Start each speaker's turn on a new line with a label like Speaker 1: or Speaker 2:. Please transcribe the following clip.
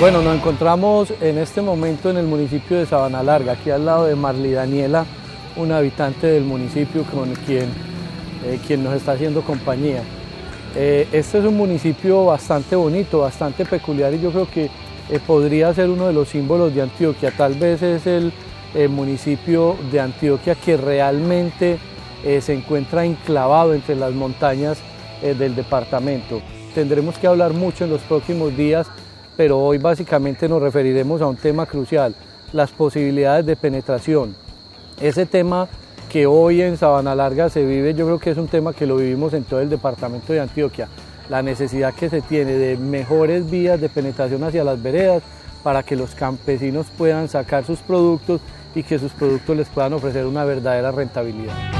Speaker 1: Bueno, nos encontramos en este momento en el municipio de Sabana Larga, aquí al lado de Marli Daniela, un habitante del municipio con quien, eh, quien nos está haciendo compañía. Eh, este es un municipio bastante bonito, bastante peculiar y yo creo que eh, podría ser uno de los símbolos de Antioquia. Tal vez es el municipio de Antioquia que realmente se encuentra enclavado entre las montañas del departamento. Tendremos que hablar mucho en los próximos días pero hoy básicamente nos referiremos a un tema crucial, las posibilidades de penetración. Ese tema que hoy en Sabana Larga se vive, yo creo que es un tema que lo vivimos en todo el departamento de Antioquia, la necesidad que se tiene de mejores vías de penetración hacia las veredas para que los campesinos puedan sacar sus productos y que sus productos les puedan ofrecer una verdadera rentabilidad.